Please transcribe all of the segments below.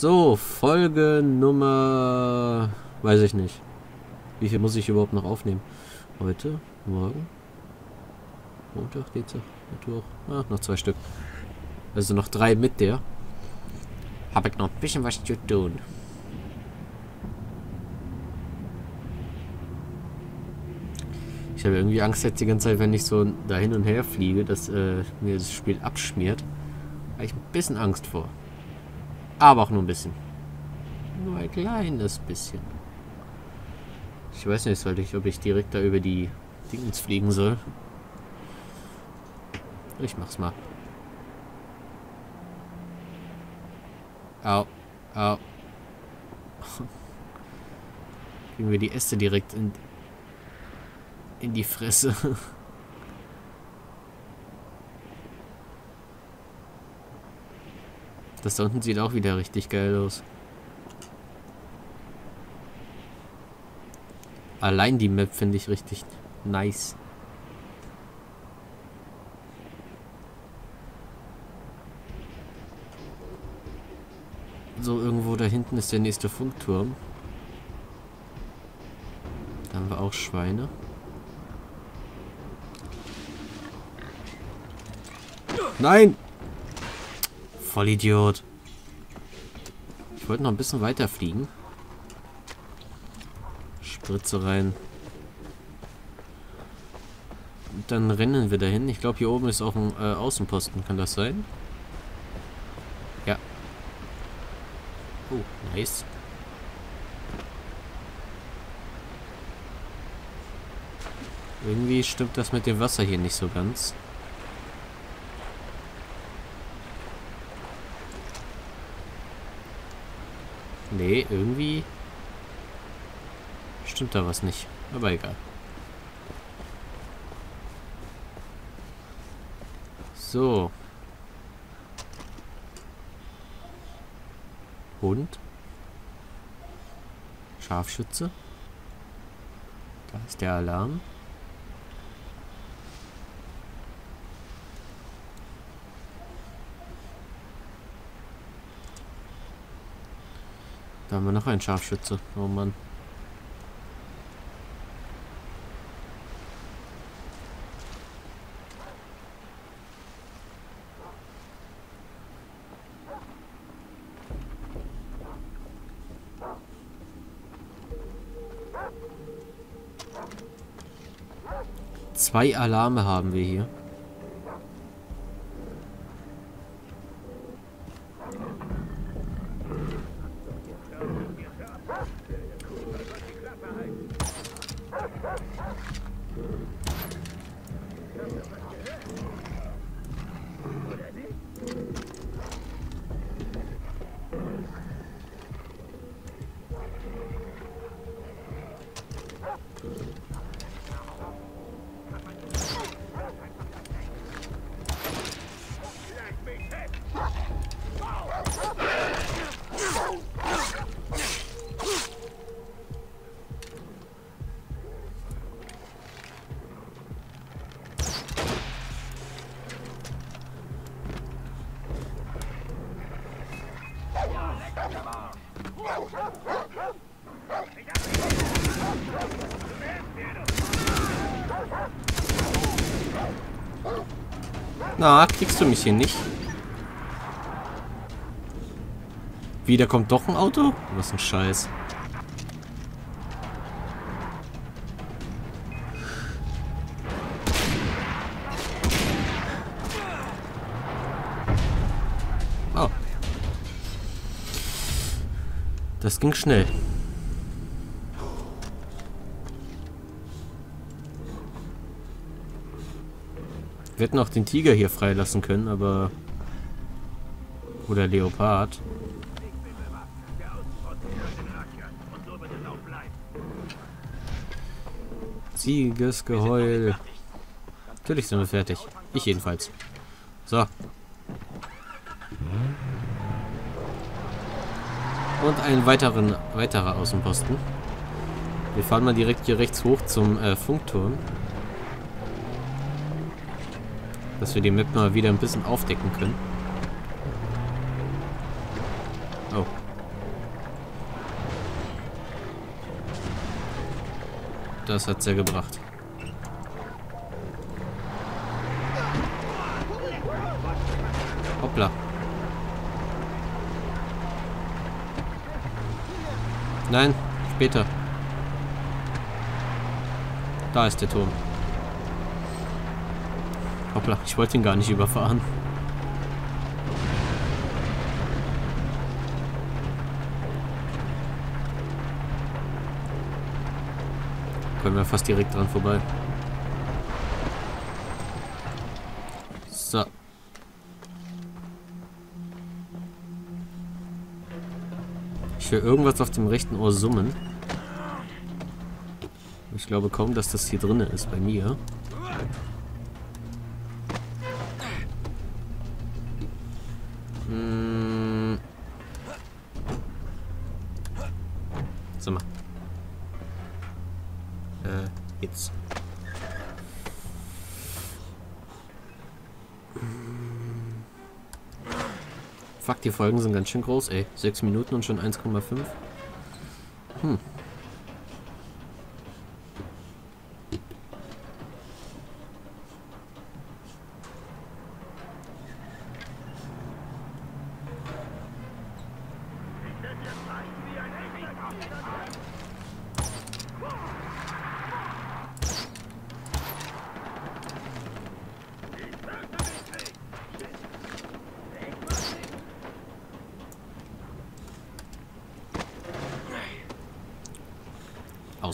So, Folge Nummer... Weiß ich nicht. Wie viel muss ich überhaupt noch aufnehmen? Heute? Morgen? Montag, Dienstag, Mittwoch? Ah, noch zwei Stück. Also noch drei mit der. Habe ich noch ein bisschen was zu tun. Ich habe irgendwie Angst jetzt die ganze Zeit, wenn ich so da hin und her fliege, dass äh, mir das Spiel abschmiert. Habe ich ein bisschen Angst vor. Aber auch nur ein bisschen. Nur ein kleines bisschen. Ich weiß nicht, sollte ich, ob ich direkt da über die Dingens fliegen soll. Ich mach's mal. Au. Au. Kriegen wir die Äste direkt in, in die Fresse. Das da unten sieht auch wieder richtig geil aus. Allein die Map finde ich richtig nice. So, irgendwo da hinten ist der nächste Funkturm. Da haben wir auch Schweine. Nein! Vollidiot. Ich wollte noch ein bisschen weiter fliegen. Spritze rein. Und dann rennen wir dahin. Ich glaube, hier oben ist auch ein äh, Außenposten. Kann das sein? Ja. Oh, nice. Irgendwie stimmt das mit dem Wasser hier nicht so ganz. Nee, irgendwie stimmt da was nicht. Aber egal. So. Hund. Scharfschütze. Da ist der Alarm. Da haben wir noch einen Scharfschütze. Oh Mann. Zwei Alarme haben wir hier. Na, kriegst du mich hier nicht? Wieder kommt doch ein Auto? Was ein Scheiß. Oh. Das ging schnell. Wir hätten auch den Tiger hier freilassen können, aber... Oder Leopard. Siegesgeheul. Natürlich sind wir fertig. Ich jedenfalls. So. Und ein weiteren, weiterer Außenposten. Wir fahren mal direkt hier rechts hoch zum äh, Funkturm dass wir die Map mal wieder ein bisschen aufdecken können. Oh. Das hat's ja gebracht. Hoppla. Nein, später. Da ist der Turm. Hoppla, ich wollte ihn gar nicht überfahren. Können wir fast direkt dran vorbei. So. Ich höre irgendwas auf dem rechten Ohr summen. Ich glaube kaum, dass das hier drin ist bei mir. Fuck, die Folgen sind ganz schön groß, ey. Sechs Minuten und schon 1,5. Hm.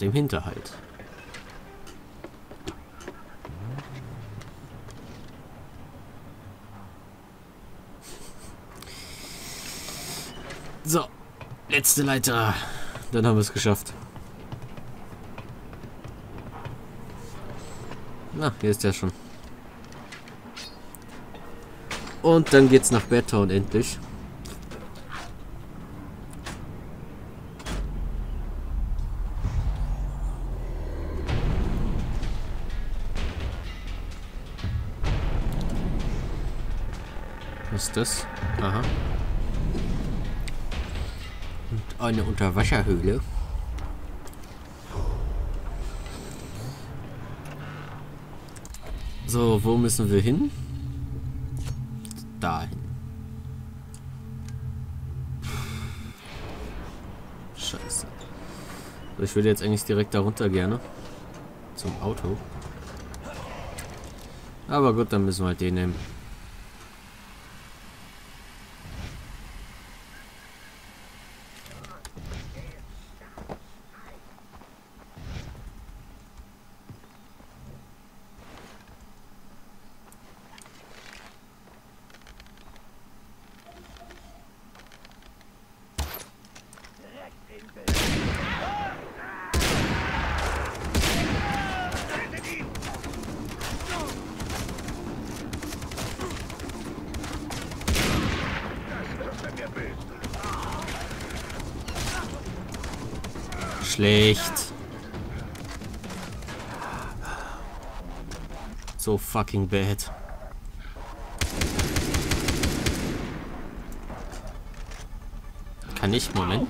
Dem Hinterhalt. So, letzte Leiter. Dann haben wir es geschafft. Na, hier ist er schon. Und dann geht's nach Bedtown endlich. Was ist das? Aha. Und eine Unterwasserhöhle. So, wo müssen wir hin? Dahin. Scheiße. Ich würde jetzt eigentlich direkt darunter gerne. Zum Auto. Aber gut, dann müssen wir halt den nehmen. Schlecht. So fucking bad. Kann ich? Moment.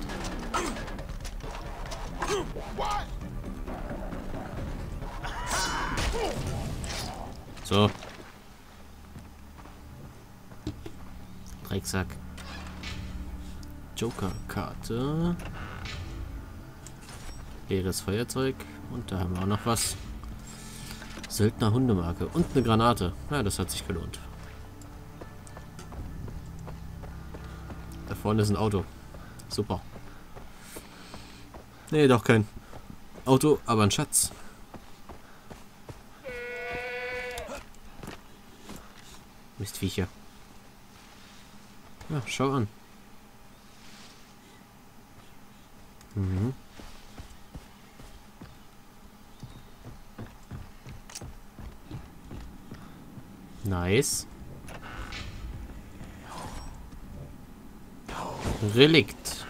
So. Drecksack. Joker-Karte. Leeres Feuerzeug. Und da haben wir auch noch was. Söldner Hundemarke. Und eine Granate. Ja, das hat sich gelohnt. Da vorne ist ein Auto. Super. Nee, doch kein Auto, aber ein Schatz. Mistviecher. Ja, schau an. Mhm. Nice. Relikt.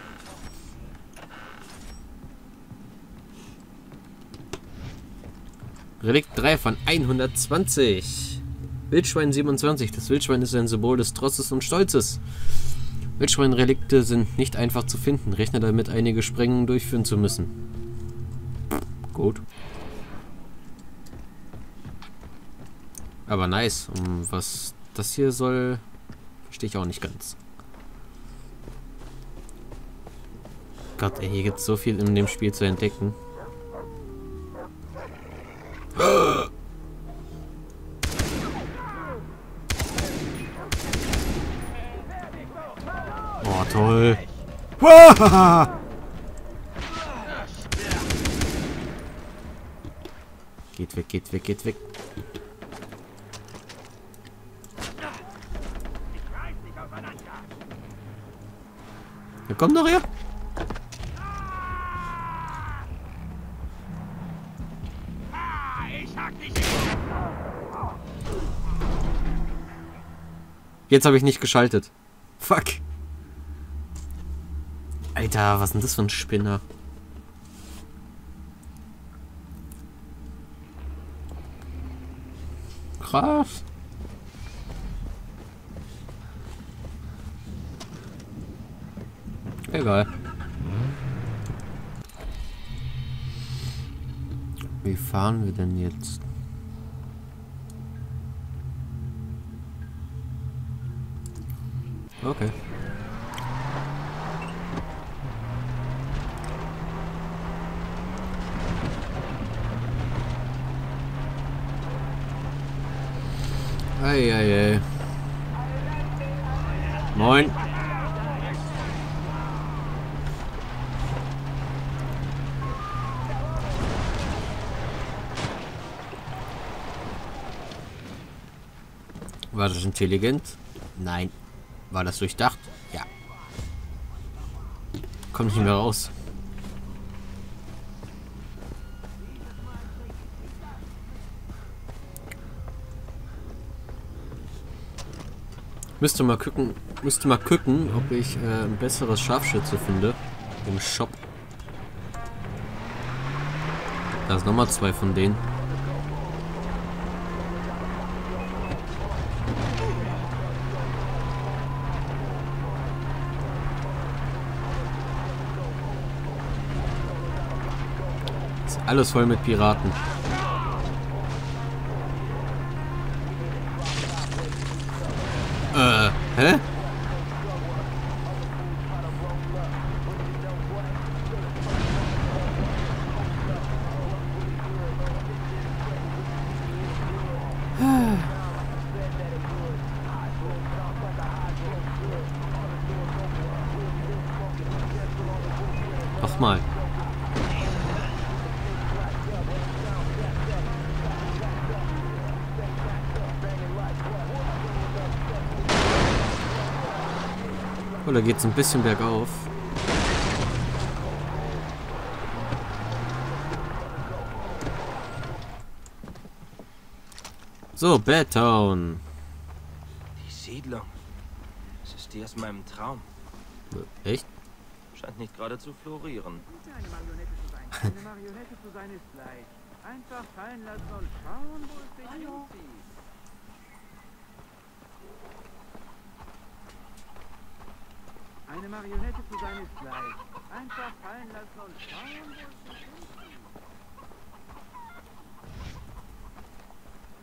Relikt 3 von 120. Wildschwein 27. Das Wildschwein ist ein Symbol des Trosses und Stolzes. Wildschweinrelikte sind nicht einfach zu finden. Rechne damit, einige Sprengungen durchführen zu müssen. Gut. Aber nice. Um was das hier soll, verstehe ich auch nicht ganz. Gott, ey, hier gibt es so viel in dem Spiel zu entdecken. Oh, toll. Geht weg, geht weg, geht weg. Komm doch her. Jetzt habe ich nicht geschaltet. Fuck. Alter, was ist denn das für ein Spinner? Krass. Egal. Wie fahren wir denn jetzt? Okay. Ei, ei, ei. Moin. War das intelligent? Nein. War das durchdacht? Ja. Kommt nicht mehr raus. Müsste mal gucken, müsste mal gucken, ob ich äh, ein besseres Scharfschütze finde im Shop. Da ist nochmal zwei von denen. Alles voll mit Piraten. Äh, hä? Oh, da geht's ein bisschen bergauf. So, Bad Town. Die Siedlung. Es ist die aus meinem Traum. Echt? Scheint nicht gerade zu florieren. Eine Marionette zu sein. Eine Marionette zu sein ist leicht. Einfach fallen lassen und schauen, wo es dich hinzieht. Eine Marionette zu sein ist leicht. Einfach fallen lassen und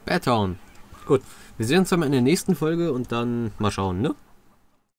schauen, Town. Gut. Wir sehen uns dann in der nächsten Folge und dann mal schauen, ne?